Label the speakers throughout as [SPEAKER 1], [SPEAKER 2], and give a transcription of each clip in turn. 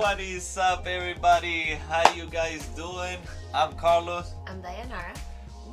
[SPEAKER 1] What is up, everybody? How you guys doing? I'm Carlos.
[SPEAKER 2] I'm Dayanara.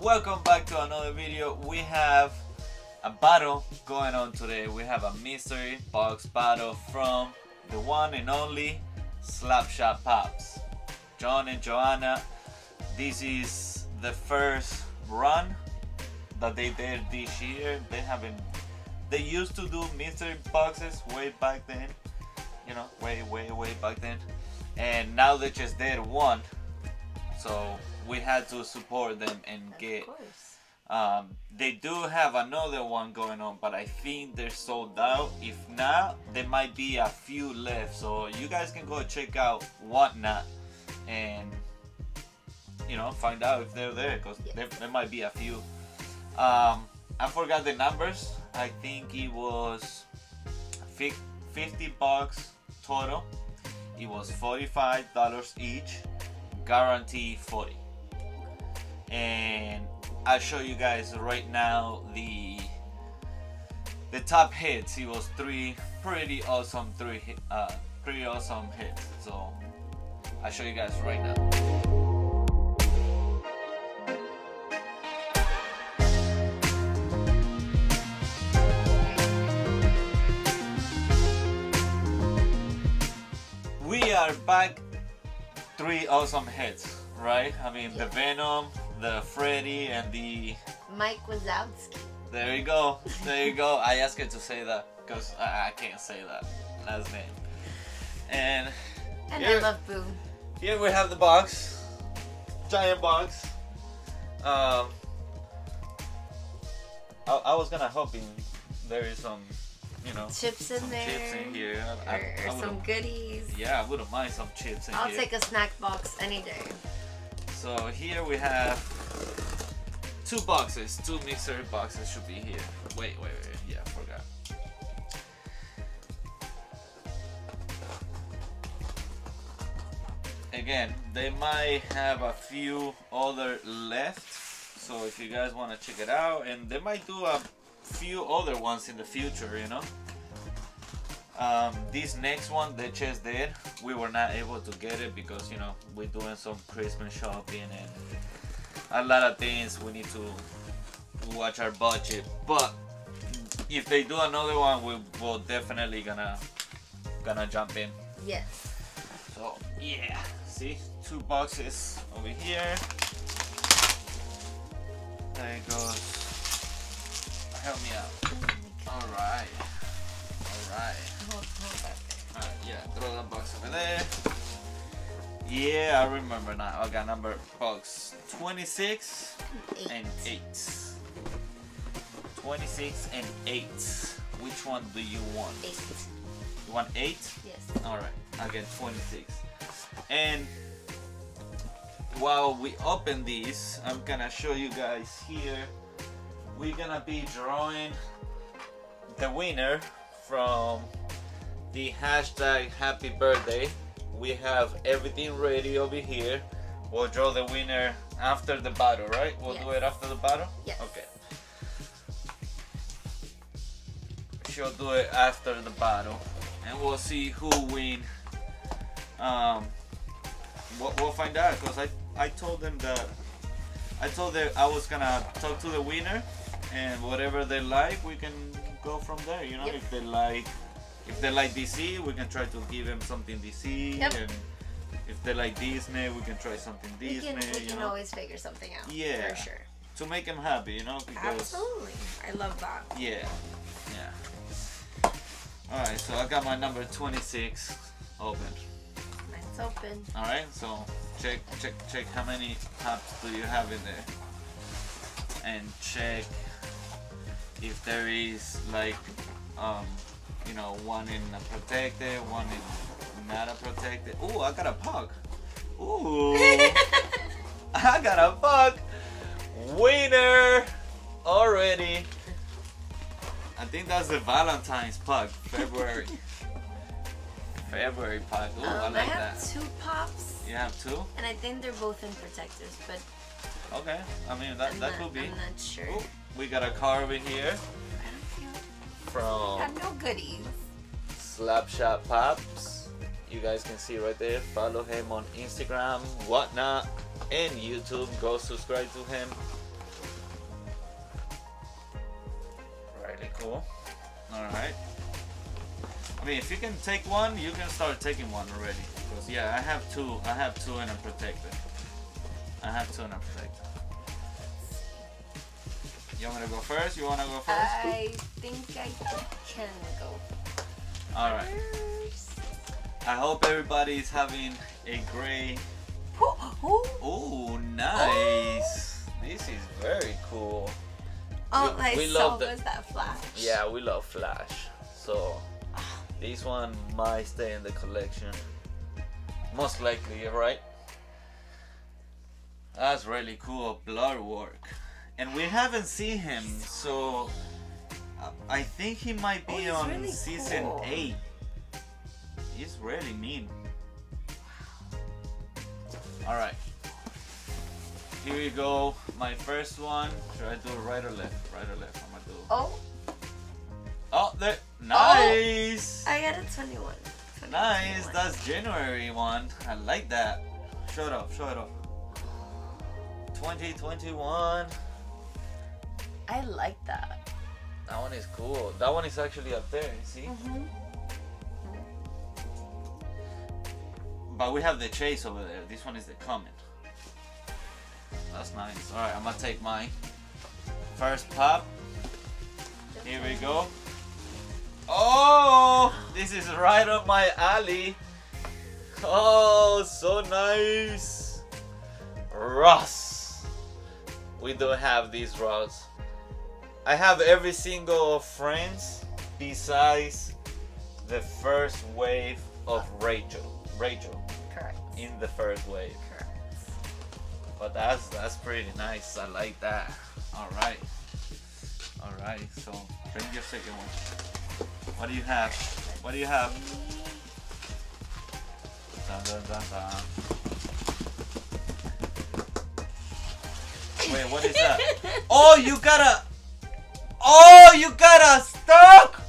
[SPEAKER 1] Welcome back to another video. We have a battle going on today. We have a mystery box battle from the one and only Slapshot Pops. John and Joanna, this is the first run that they did this year. They haven't. They used to do mystery boxes way back then, you know, way, way, way back then, and now they just did one. So we had to support them and get.
[SPEAKER 2] Course.
[SPEAKER 1] Um, they do have another one going on, but I think they're sold out. If not, there might be a few left. So you guys can go check out Whatnot and you know find out if they're there because there, there might be a few. Um, I forgot the numbers. I think it was 50 bucks total. It was $45 each, guarantee 40 and I'll show you guys right now the the top hits. It was three pretty awesome three uh pretty awesome hits. So I'll show you guys right now. Are back three awesome hits, right? I mean the Venom, the Freddy and the
[SPEAKER 2] Mike Wazowski.
[SPEAKER 1] there you go. There you go. I asked her to say that because I, I can't say that last name. And
[SPEAKER 2] And
[SPEAKER 1] Here-
[SPEAKER 2] I love Boo.
[SPEAKER 1] here we have the box, giant box. Um, I, I was gonna hoping there is some, you know,
[SPEAKER 2] Chips in there.
[SPEAKER 1] chips in here. I,
[SPEAKER 2] Or,
[SPEAKER 1] I, I
[SPEAKER 2] some goodies.
[SPEAKER 1] yeah, I wouldn't mind some chips in
[SPEAKER 2] I'll
[SPEAKER 1] here.
[SPEAKER 2] take a snack box any day.
[SPEAKER 1] So here we have two boxes, two mixer boxes should be here. Wait, wait, wait. Yeah, I forgot. Again, they might have a few other left. So if you guys want to check it out, and they might do a few other ones in the future, you know. Um, this next one the just did, we were not able to get it because you know we're doing some Christmas shopping and a lot of things we need to watch our budget. But if they do another one, we will definitely gonna gonna jump in.
[SPEAKER 2] Yes.
[SPEAKER 1] So yeah, see two boxes over here. There it goes. Help me out. All right, all right.
[SPEAKER 2] Hold, hold that there.
[SPEAKER 1] Alright, yeah, throw that box over there. Yeah, I remember now. I got number box 26
[SPEAKER 2] Eight.
[SPEAKER 1] and 8. 26 and 8. Which one do you want?
[SPEAKER 2] Eight.
[SPEAKER 1] You want 8?
[SPEAKER 2] Yes.
[SPEAKER 1] Alright, I'll get 26. And while we open these, I'm gonna show you guys here. We're gonna be drawing the winner from the hashtag happy birthday. We have everything ready over here. We'll draw the winner after the battle, right? We'll do it after the battle?
[SPEAKER 2] Yes.
[SPEAKER 1] Okay. She'll do it after the battle, and we'll see who win. Um, we'll, we'll find out because I I told them that I told them I was gonna talk to the winner, and whatever they like, we can go from there. You know,
[SPEAKER 2] Yep.
[SPEAKER 1] if they like if they like DC, we can try to give them something DC,
[SPEAKER 2] Yep.
[SPEAKER 1] and if they like Disney, we can try something
[SPEAKER 2] We
[SPEAKER 1] Disney.
[SPEAKER 2] can, we
[SPEAKER 1] you
[SPEAKER 2] can
[SPEAKER 1] know,
[SPEAKER 2] always figure something out.
[SPEAKER 1] Yeah.
[SPEAKER 2] For sure.
[SPEAKER 1] to make them happy. You know, because
[SPEAKER 2] Absolutely. I love that.
[SPEAKER 1] yeah, yeah. All right, so I got my number 26 open.
[SPEAKER 2] Mine's open.
[SPEAKER 1] All right, so check check check how many pops do you have in there, and check if there is like um you know one in a protected, one in not a protected. oh I got a pug. Ooh, I got a pug. Winner already. I think that's the Valentine's pug, February. February pug. Ooh, I
[SPEAKER 2] um, I
[SPEAKER 1] like
[SPEAKER 2] have
[SPEAKER 1] that.
[SPEAKER 2] two pops,
[SPEAKER 1] You have two?
[SPEAKER 2] and I think they're both in protectors, but
[SPEAKER 1] Okay. I mean that
[SPEAKER 2] I'm,
[SPEAKER 1] that
[SPEAKER 2] not,
[SPEAKER 1] could be.
[SPEAKER 2] I'm not sure.
[SPEAKER 1] Ooh, we got a car over here
[SPEAKER 2] I
[SPEAKER 1] from
[SPEAKER 2] no goodies.
[SPEAKER 1] Slapshot Pops. You guys can see right there. Follow him on Instagram, whatnot, and YouTube. Go subscribe to him. Really cool. Alright. I mean, if you can take one, you can start taking one already. Because yeah, I have two. I have two and a protector. I have two and a protector. You want me to go first? You want to go first?
[SPEAKER 2] I think I can go
[SPEAKER 1] All right. I hope everybody is having a great. Oh, nice. This is very cool.
[SPEAKER 2] Oh,
[SPEAKER 1] We-
[SPEAKER 2] I
[SPEAKER 1] we
[SPEAKER 2] saw
[SPEAKER 1] love the-
[SPEAKER 2] that flash.
[SPEAKER 1] Yeah, we love Flash. So this one might stay in the collection. Most likely, right? That's really cool blood work. And we haven't seen him, so uh, I think he might
[SPEAKER 2] Oh,
[SPEAKER 1] be
[SPEAKER 2] he's
[SPEAKER 1] on
[SPEAKER 2] really
[SPEAKER 1] season
[SPEAKER 2] cool.
[SPEAKER 1] 8. He's really mean. Alright. Here we go. My first one. Should I do right or left? Right or left? I'm gonna do
[SPEAKER 2] Oh,
[SPEAKER 1] Oh, there. Nice.
[SPEAKER 2] I got a 21. 21,
[SPEAKER 1] Nice.
[SPEAKER 2] 21.
[SPEAKER 1] That's January one. I like that. Show it off. Show it off. 2021.
[SPEAKER 2] I like that.
[SPEAKER 1] That one is cool. That one is actually up there. See?
[SPEAKER 2] Mm-hmm.
[SPEAKER 1] But we have the chase over there. This one is the comet. That's nice. All right, I'm gonna take mine. First pop. Here we go. Oh, this is right up my alley. Oh, so nice. Ross. We don't have these Ross. I have every single friends besides the first wave of Rachel. Rachel
[SPEAKER 2] Correct.
[SPEAKER 1] in the first wave.
[SPEAKER 2] Correct.
[SPEAKER 1] But that's that's pretty nice. I like that. All right. All right. So bring your second one. What do you have? What do you have? Dun, dun, dun, dun. Wait, what is that? Oh, you got a. Oh, you got a stock.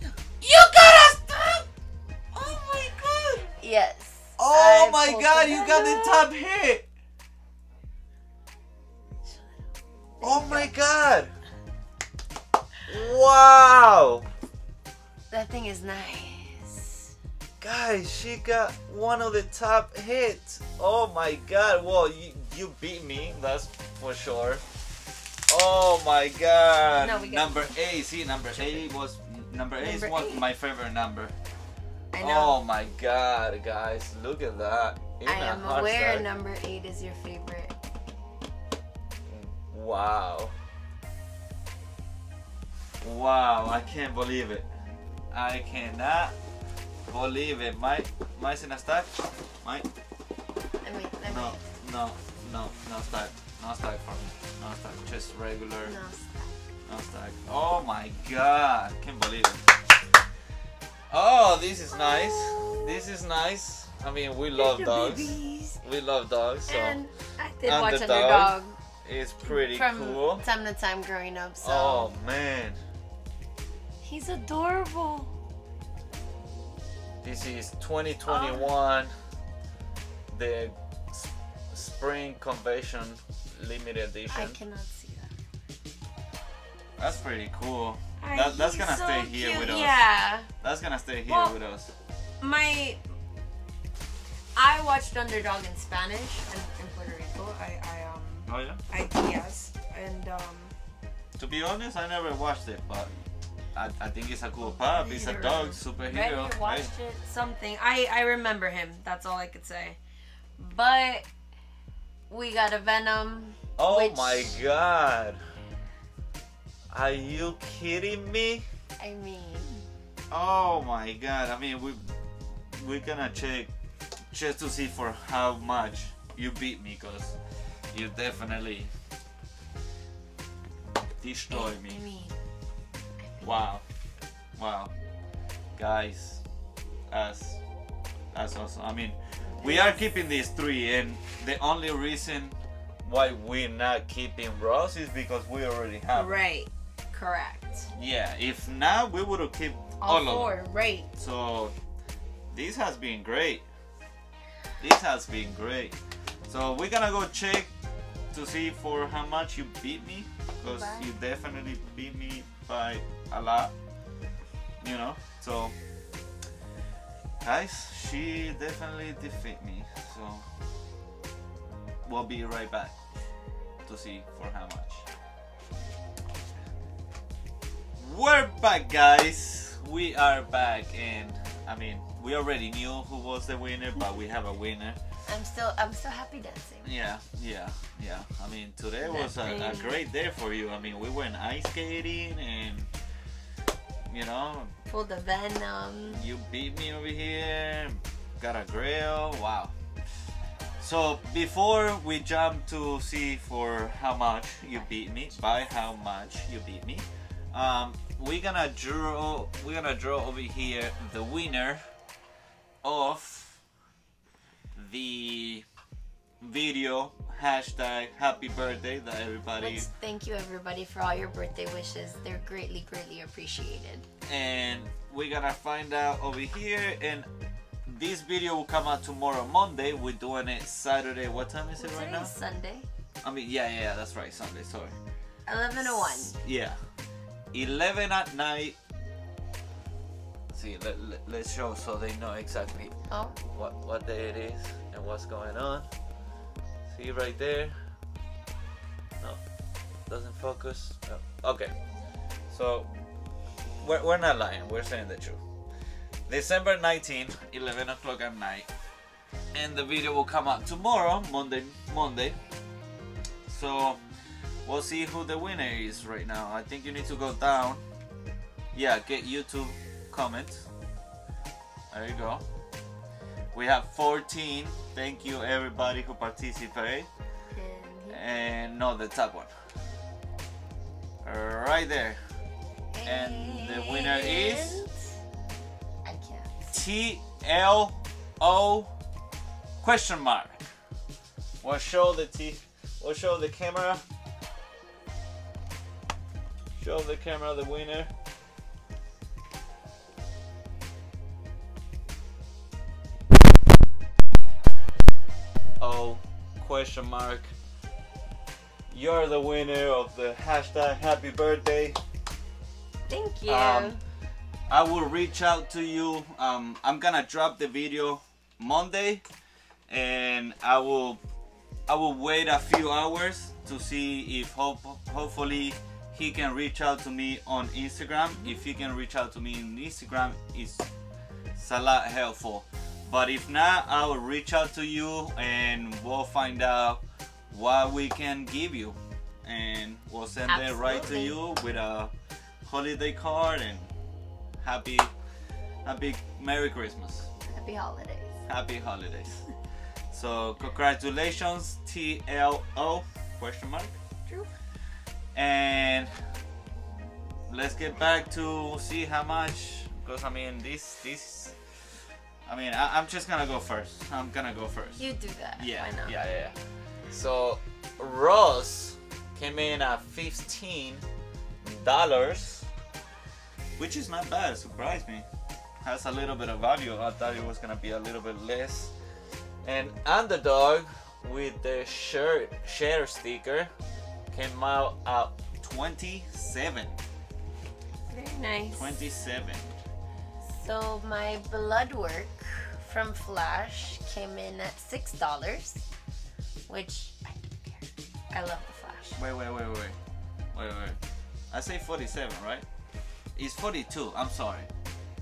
[SPEAKER 1] You got a stock. Oh my god.
[SPEAKER 2] Yes.
[SPEAKER 1] Oh
[SPEAKER 2] I
[SPEAKER 1] my god, you got the top hit! Oh my god! Wow!
[SPEAKER 2] That thing is nice.
[SPEAKER 1] Guys, she got one of the top hits! Oh my god, well, you, you beat me, that's for sure. Oh my god!
[SPEAKER 2] No, we
[SPEAKER 1] number 8, see, number 8 was. Number 8 is one
[SPEAKER 2] eight.
[SPEAKER 1] my favorite number.
[SPEAKER 2] I know.
[SPEAKER 1] Oh my god, guys, look at that. In
[SPEAKER 2] I am aware
[SPEAKER 1] stack.
[SPEAKER 2] number eight is your favorite.
[SPEAKER 1] Wow. Wow, I can't believe it. I cannot believe it. Mike, Mike's in a stack? Mike?
[SPEAKER 2] Let me, let
[SPEAKER 1] No,
[SPEAKER 2] me.
[SPEAKER 1] no, no, no stack. Stack for me. Stack. Just regular.
[SPEAKER 2] No
[SPEAKER 1] stack. Oh my god. Can't believe it. Oh, this is nice. This is nice. I mean, we love dogs.
[SPEAKER 2] babies.
[SPEAKER 1] We love dogs, so
[SPEAKER 2] And I did watch
[SPEAKER 1] Underdog. It's pretty
[SPEAKER 2] from
[SPEAKER 1] cool.
[SPEAKER 2] time to time growing up. So
[SPEAKER 1] Oh man.
[SPEAKER 2] he's adorable.
[SPEAKER 1] This is 2021, the Spring Convention Limited edition.
[SPEAKER 2] I cannot see that.
[SPEAKER 1] That's pretty cool. That- that's gonna
[SPEAKER 2] so
[SPEAKER 1] stay here
[SPEAKER 2] cute.
[SPEAKER 1] with us.
[SPEAKER 2] Yeah,
[SPEAKER 1] That's gonna stay here
[SPEAKER 2] Well-
[SPEAKER 1] with us.
[SPEAKER 2] my. I watched Underdog in Spanish and in Puerto Rico. I, I um,
[SPEAKER 1] Oh yeah.
[SPEAKER 2] I yes, and um.
[SPEAKER 1] To be honest, I never watched it, but I, I think it's a cool pup. It's a dog superhero. Right?
[SPEAKER 2] watched it, something. I I remember him. That's all I could say. But we got a Venom.
[SPEAKER 1] Oh
[SPEAKER 2] which-
[SPEAKER 1] my god. Are you kidding me?
[SPEAKER 2] I mean,
[SPEAKER 1] Oh my god. I mean, we we're gonna check just to see for how much you beat me, cause you definitely destroyed
[SPEAKER 2] I
[SPEAKER 1] me.
[SPEAKER 2] mean,
[SPEAKER 1] Wow, wow, guys, that's that's awesome. I mean, we are keeping these three, and the only reason why we're not keeping Ross is because we already have. them.
[SPEAKER 2] right, correct.
[SPEAKER 1] Yeah, if not, we would have kept
[SPEAKER 2] All,
[SPEAKER 1] all, of them.
[SPEAKER 2] four, right.
[SPEAKER 1] So this has been great. This has been great. So we're gonna go check to see for how much you beat me, because you definitely beat me by a lot. You know, so guys, she definitely defeat me. So we'll be right back to see for how much. We're back, guys. We are back, and I mean, we already knew who was the winner, but we have a winner.
[SPEAKER 2] I'm still I'm still happy dancing.
[SPEAKER 1] Yeah, yeah, yeah. I mean, today was a, a great day for you. I mean, we went ice skating, and you know,
[SPEAKER 2] Pulled the venom.
[SPEAKER 1] you beat me over here. Got a grail. Wow. So before we jump to see for how much you beat me, by how much you beat me, um, we're gonna draw. We're gonna draw over here the winner of the video hashtag Happy Birthday that everybody.
[SPEAKER 2] Let's thank you everybody for all your birthday wishes. They're greatly, greatly appreciated.
[SPEAKER 1] and we're gonna find out over here and this video will come out tomorrow Monday. We're doing it Saturday. What time is it right now?
[SPEAKER 2] Sunday.
[SPEAKER 1] I mean yeah yeah yeah, that's right Sunday sorry.
[SPEAKER 2] Eleven to one.
[SPEAKER 1] yeah. 11 at night. See let, let, let's show so they know exactly
[SPEAKER 2] Oh,
[SPEAKER 1] what what day it is and what's going on see right there. No doesn't focus. No. okay. So we're, we're not lying. We're saying the truth. December 19th 11 o'clock at night. And the video will come out tomorrow monday monday. So we'll see who the winner is right now. I think you need to go down. Yeah get youtube comment. there you go we have 14 thank you everybody who participated
[SPEAKER 2] and,
[SPEAKER 1] no the top one right there And the winner is? T L O question mark. We'll show the T. We'll show the camera. Show the camera the winner. Oh, question mark. You're the winner of the hashtag Happy Birthday.
[SPEAKER 2] Thank you.
[SPEAKER 1] Um, I will reach out to you. Um, I'm gonna drop the video Monday, and I will I will wait a few hours to see if hope hopefully he can reach out to me on Instagram. If he can reach out to me on Instagram, it's a lot helpful. But if not, I will reach out to you and we'll find out what we can give you, and we'll send it right to you with a holiday card and happy happy merry christmas.
[SPEAKER 2] Happy holidays.
[SPEAKER 1] happy holidays. So congratulations tlo question mark?
[SPEAKER 2] True.
[SPEAKER 1] and let's get back to see how much because i mean this this i mean I, i'm just gonna go first i'm gonna go first
[SPEAKER 2] You do that.
[SPEAKER 1] yeah, yeah, yeah, yeah. So Ross came in at fifteen dollars, which is not bad. Surprised me. Has a little bit of value. I thought it was gonna be a little bit less. And Underdog with the shirt share sticker came out at twenty-seven.
[SPEAKER 2] Very nice.
[SPEAKER 1] 27.
[SPEAKER 2] So my blood work from Flash came in at six dollars, which I don't care. I love the Flash.
[SPEAKER 1] Wait, wait, wait, wait, wait, wait. I say 47, right? It's 42. I'm sorry.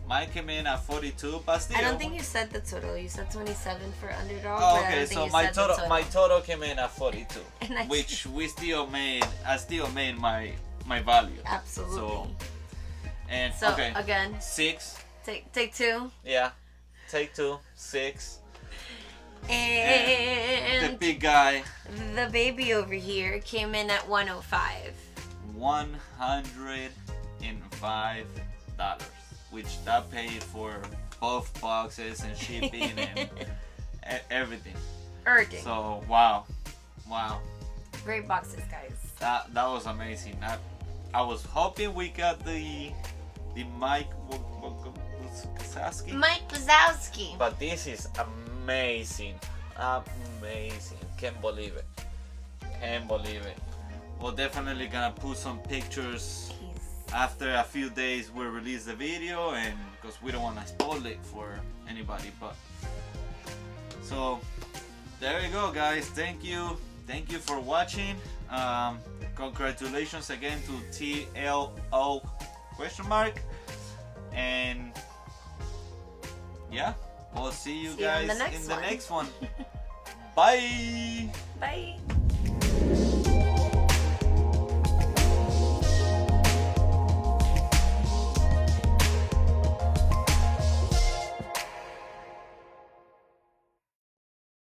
[SPEAKER 1] Mine came in at 42, but still.
[SPEAKER 2] I don't think you said the total. You said twenty-seven for underdog.
[SPEAKER 1] Oh, okay. So my
[SPEAKER 2] the
[SPEAKER 1] total, my total came in at 42,
[SPEAKER 2] And I-
[SPEAKER 1] which we still made. I still made my my value.
[SPEAKER 2] Absolutely.
[SPEAKER 1] So and
[SPEAKER 2] So,
[SPEAKER 1] okay,
[SPEAKER 2] again,
[SPEAKER 1] six.
[SPEAKER 2] take take two.
[SPEAKER 1] Yeah, take two, six. The
[SPEAKER 2] And the
[SPEAKER 1] big guy,
[SPEAKER 2] the baby over here came in at 105.
[SPEAKER 1] one hundred and five dollars, which that paid for both boxes and shipping and everything.
[SPEAKER 2] Erding.
[SPEAKER 1] So wow, wow,
[SPEAKER 2] Great boxes, guys.
[SPEAKER 1] that that was amazing. I, I was hoping we got the the Mike Wazowski.
[SPEAKER 2] Mike Wazowski.
[SPEAKER 1] But this is amazing. Amazing. Can't believe it. Can't believe it. We're definitely gonna put some pictures
[SPEAKER 2] He's
[SPEAKER 1] after a few days we'll release the video and because we don't want to spoil it for anybody but so there you go guys thank you thank you for watching um, congratulations again to TLO question mark and yeah? We'll see you
[SPEAKER 2] See you
[SPEAKER 1] guys
[SPEAKER 2] the next
[SPEAKER 1] in the next one. Bye.
[SPEAKER 2] Bye.